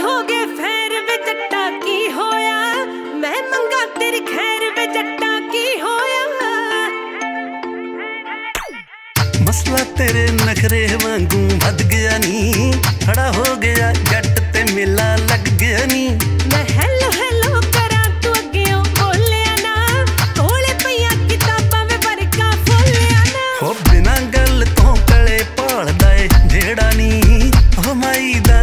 ਹੋ ਗਏ ਫੇਰ ਵੇ ਜੱਟਾ ਕੀ ਹੋਇਆ? ਮੈਂ ਮੰਗਾ ਤੇਰੀ ਖੈਰ ਵੇ ਜੱਟਾ ਕੀ ਹੋਇਆ? ਮਸਲਾ ਤੇਰੇ ਨਖਰੇ ਵਾਂਗੂ ਵੱਧ ਗਿਆ ਨੀ। ਖੜਾ ਹੋ ਗਿਆ ਜੱਟ ਤੇ ਮੇਲਾ ਲੱਗ ਗਿਆ ਨੀ। ਮੈਂ ਹੈਲੋ ਹੈਲੋ ਕਰਾਂ ਤੂੰ ਅੱਗਿਓਂ ਬੋਲਿਆ ਨਾ। ਕੋਲੇ ਪਈਆਂ ਕਿਤਾਬਾਂ ਵੇ ਵਰਕਾ ਫੋਲਿਆ ਨਾ। ਹੋ ਬਿਨਾਂ ਗੱਲ ਤੋਂ ਕਲੇ ਭਾਲਦਾ ਏ ਜਿਹੜਾ ਨੀ। ਹੋ ਮਾਈ ਦਾ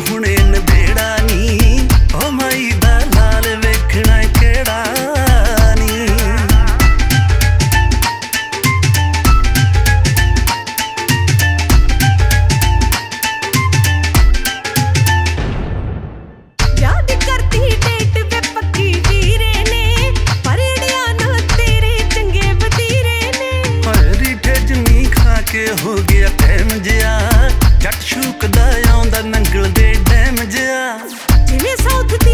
ਜਿਹਾ ਜਿਵੇਂ ਸਾਊਥ ਦੀ